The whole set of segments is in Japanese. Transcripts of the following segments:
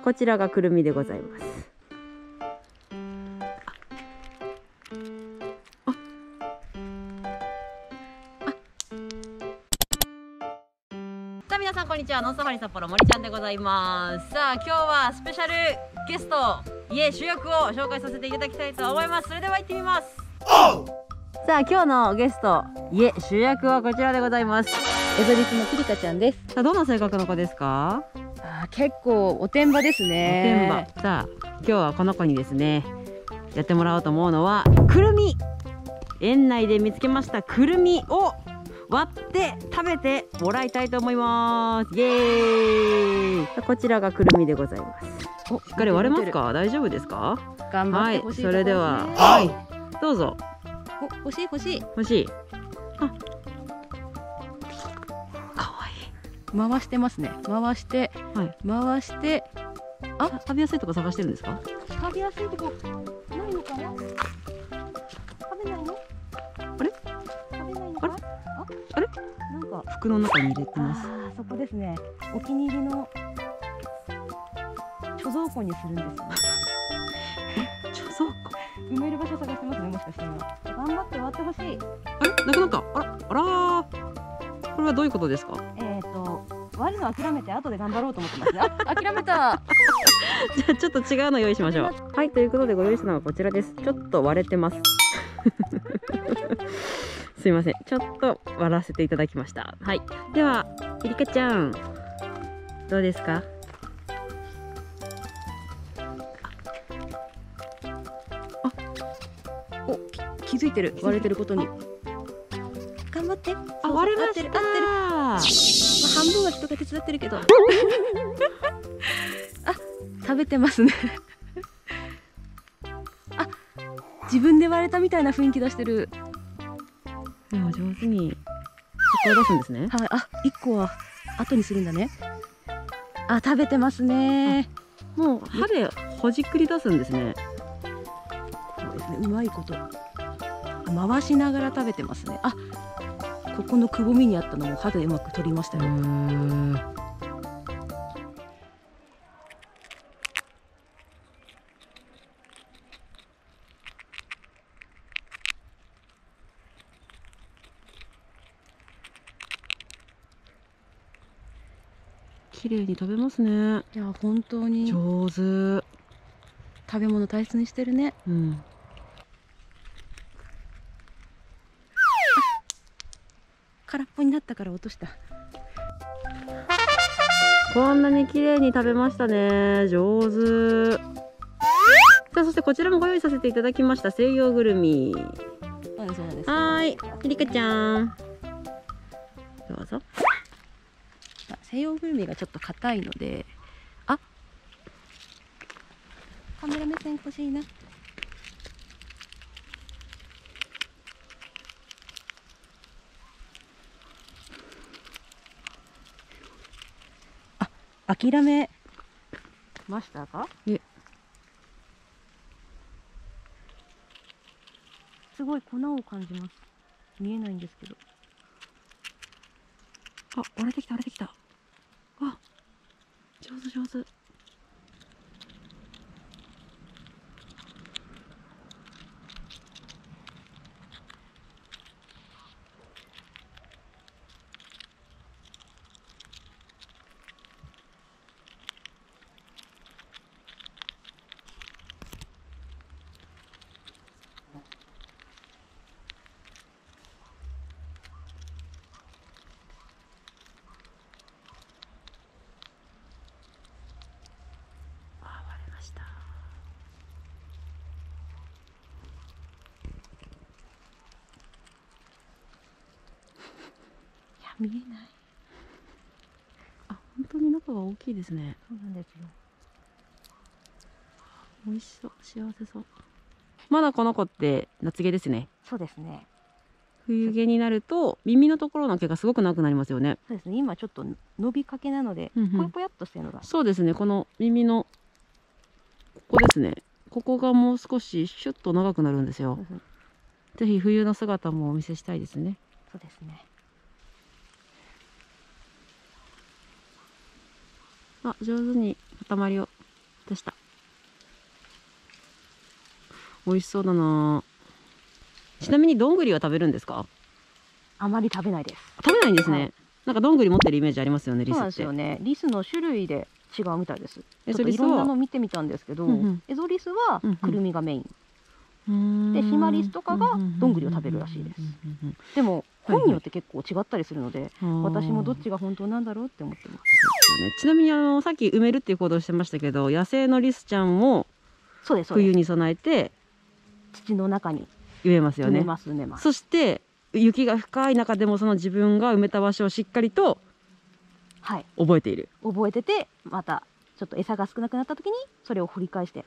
こちらがくるみでございます。さあ皆さんこんにちは。ノンサファリ札幌森ちゃんでございます。さあ今日はスペシャルゲストいえ主役を紹介させていただきたいと思います。それでは行ってみます。さあ今日のゲストいえ主役はこちらでございますエゾリスのキリカちゃんです。さあどんな性格の子ですか？あー結構おてんばですおてんね。ば。さあ今日はこの子にですねやってもらおうと思うのはくるみ。園内で見つけましたくるみを割って食べてもらいたいと思います。イエーイ。こちらがくるみでございます。おしっかり割れますか？大丈夫ですか？頑張はいってほしいそれでは。はい。どうぞ。お欲しい欲しい。欲しい。あ回してますね。回して、はい回して。あ？食べやすいとこ探してるんですか？食べやすいとこないのかな？食べないの？あれ？食べないのあれ？か？あれ？なんか服の中に入れてますああそこですね。お気に入りの貯蔵庫にするんですね。貯蔵庫？埋める場所探してますねもしかして今。頑張って割ってほしい。あれ？なくなった？あらあらーこれはどういうことですか？えっ、と割るの諦めて後で頑張ろうと思ってますね。あ諦めた。じゃあちょっと違うの用意しましょう。はい、ということでご用意したのはこちらです。ちょっと割れてます。すいません。ちょっと割らせていただきました。はい。では、いりかちゃん。どうですか？お気づいてる割れてることに。頑張って。あ、割れました合ってる合ってる。まあ、半分は人が手伝ってるけど。あ食べてますね。あ自分で割れたみたいな雰囲気出してる。でも上手に、そこを出すんですね。はい、あ一個は後にするんだね。あ食べてますね。もう歯でほじくり出すんですね。そうですねうまいこと。回しながら食べてますね。あここのくぼみにあったのも歯でうまく取りましたよ。ん。綺麗に食べますね。いや本当に上手。食べ物大切にしてるね。うん。空っぽになったから落とした。こんなに綺麗に食べましたね。上手。さあ、そしてこちらもご用意させていただきました西洋ぐるみ。はーい、ひりかちゃん。どうぞ。あ西洋グルメがちょっと硬いので、あ、カメラ目線欲しいな。あ、諦めましたか？すごい粉を感じます。見えないんですけど。あ、割れてきた、割れてきた。あ、上手上手。あ、割れました。いや見えない。あ、本当に中が大きいですね。そうなんですよ。美味しそう、幸せそう。まだこの子って夏毛ですね。そうですね。冬毛になると耳のところの毛がすごく長くなりますよね。そうですね。今ちょっと伸びかけなので、うんうんぽやぽやっとしてるのが。そうですね。この耳のここですね。ここがもう少しシュッと長くなるんですよ。ぜひ冬の姿もお見せしたいですね。そうですね。あ、上手に塊をでした。美味しそうだな。ちなみにどんぐりは食べるんですか？あまり食べないです。食べないんですね、はいなんかどんぐり持ってるイメージありますよねリそうなんですスってよね。リスの種類で違うみたいです。エちょっといろんなの見てみたんですけど、うんうん。エゾリスはくるみがメイン、ででシマリスとかがどんぐりを食べるらしいです。でも本によって結構違ったりするので、私もどっちちが本当なんだろうって思ってますちなみにあのさっき埋めるっていう行動してましたけど野生のリスちゃんもそうですそうです。冬に備えて土の中に。植えますよね。埋めます埋めます。そして雪が深い中でもその自分が埋めた場所をしっかりとはい。覚えている。覚えててまたちょっと餌が少なくなった時にそれを掘り返して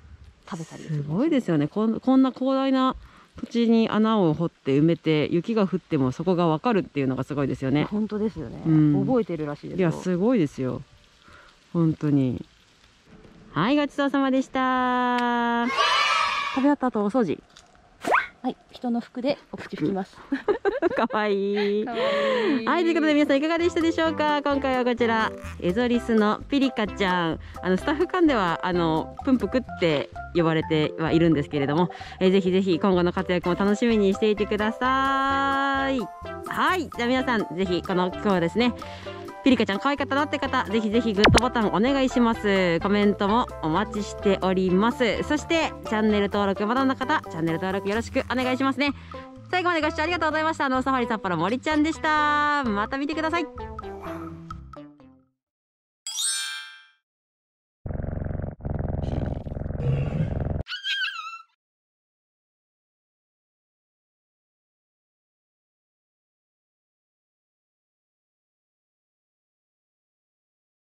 食べたりすごいですよね。こんこんな広大な土地に穴を掘って埋めて雪が降ってもそこが分かるっていうのがすごいですよね。本当ですよね、うん。覚えてるらしいですいよやすごいですよ。本当に。はいごちそうさまでした。食べ終わった後お掃除はい人の服でお口拭きます。かわいい。はい、ということで皆さんいかがでしたでしょうか？今回はこちらエゾリスのピリカちゃん。あのスタッフ間ではあのプンプクって呼ばれてはいるんですけれども、えーぜひぜひ今後の活躍も楽しみにしていてください。はいじゃあ皆さんぜひこの今日はですねピリカちゃん可愛かったなって方、ぜひぜひグッドボタンお願いします。コメントもお待ちしております。そして、チャンネル登録まだの方、チャンネル登録よろしくお願いしますね。最後までご視聴ありがとうございました。ノーサファリ札幌森ちゃんでした。また見てください。